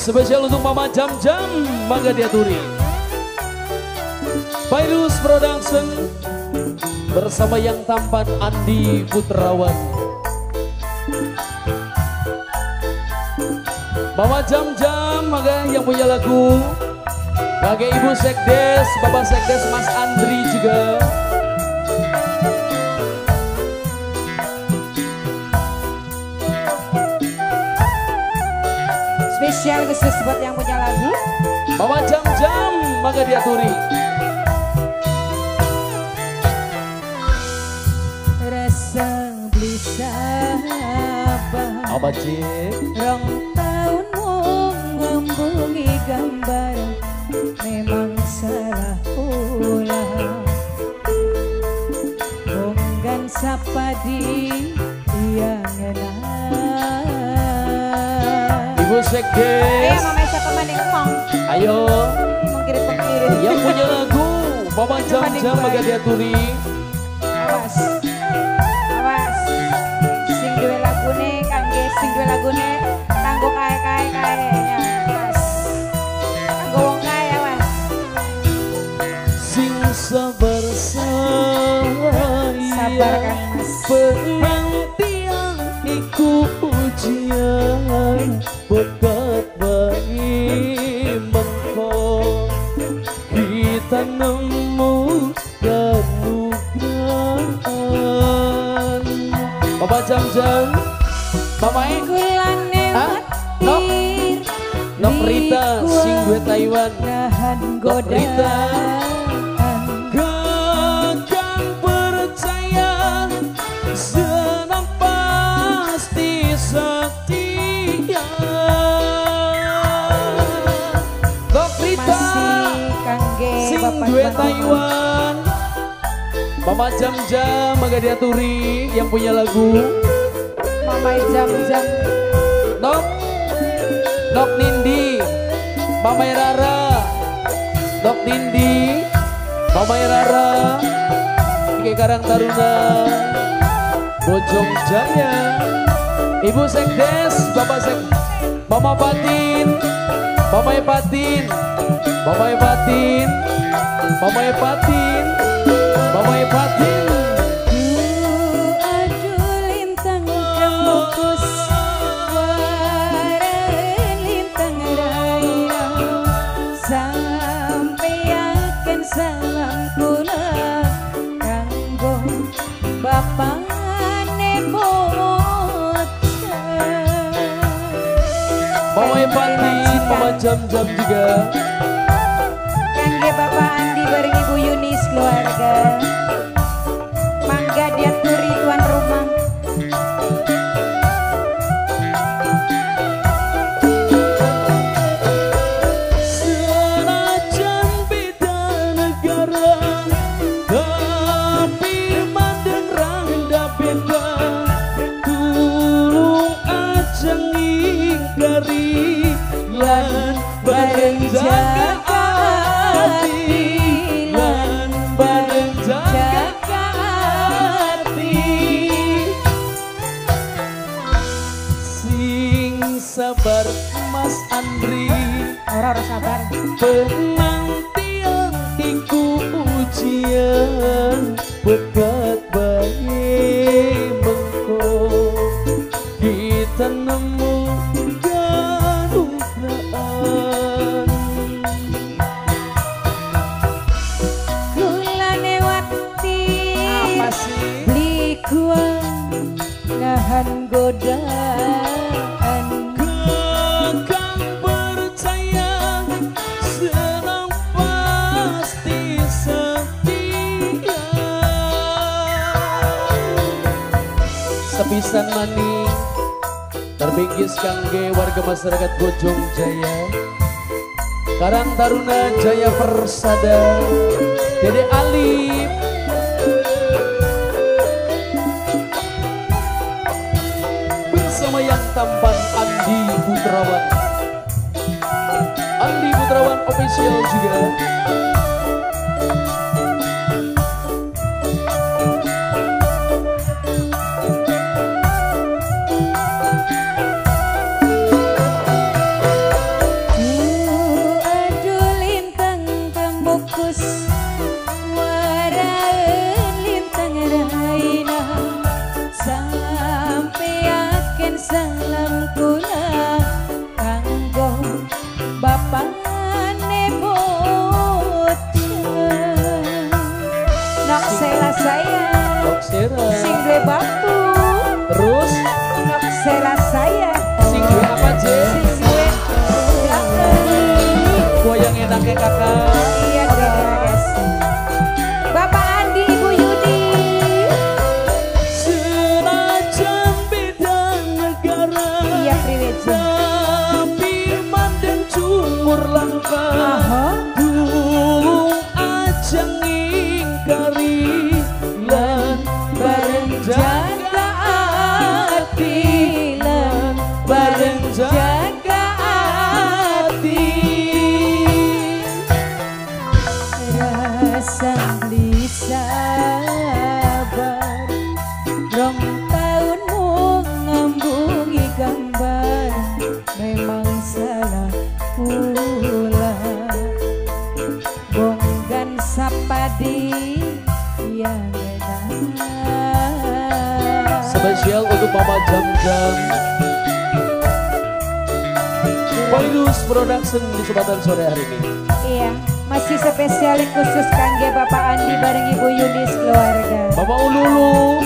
Spesial untuk Mama Jam Jam Mangga Diaturi Virus Production Bersama yang tampan Andi Putrawan. Mama Jam Jam Mangga yang punya lagu. Bagi Ibu Sekdes Bapak Sekdes Mas Andri juga Spesial khusus buat yang punya lagu. Mama jam-jam maka diaturi. Rasa sabar. Apa cik? Rong tahun ngambungi gambar memang salah ulang. Bonggan sapadi yang enak. Ibu Ayo Sekdes. mama siapa maning ngomong. Ayo. Mengkirim pengirim. Yang punya lagu Mama jam-jam maka diaturi. Awas. Awas. Sing duwe lagune kangge sing duwe lagune kanggo kae-kae kae. Awas. Kanggo wong kae awas. Sing sabar sayang. Sabar Kang Mas. Penantian iku ujian Bekat bagi mengko Kita nemu kenugrahan Bapak jam-jam Mama E Hah? Nok? Nok Rita sing gue Taiwan Nok Rita. Bang. Taiwan. Mama Jam Jam Maga Diaturi yang punya lagu. Mama jam-jam. Nok Nok Nindi. Mama Rara Nok Nindi. Mama Rara Ike Karang Taruna. Bojong Jaya Ibu Sekdes Bapak Sek Mama Patin. Mama Epatin Mama Epatin Kula Kanggo Bapak Mama Epatin Mama Jam-Jam juga sabar Mas Andri Ora-ora sabar Penantian iku ujian godaan Kakang percaya Senang pasti setia. Sepisan maning Terbingkis kangge warga masyarakat Bojong Jaya. Karang Taruna Jaya Persada Dede Alif Putrawan official juga Sing kakak. Iya deh guys. Untuk Mama Jam Jam Virus Production di kesempatan sore hari ini. Iya, masih spesial khusus kangge Bapak Andi bareng Ibu Yunis keluarga. Mama Ululu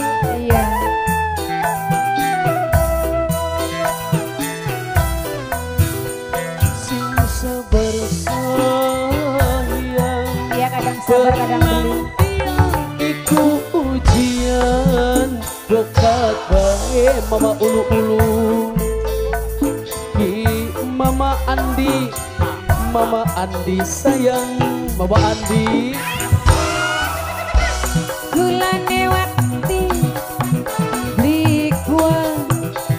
Mama Ulu-ulu Ki Mama Andi. Mama Andi sayang Mama Andi. Gula newati beli gua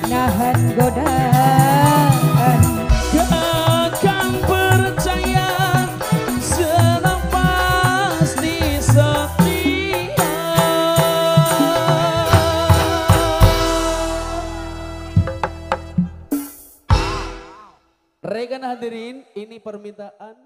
nahan godaan. Rekan hadirin, ini permintaan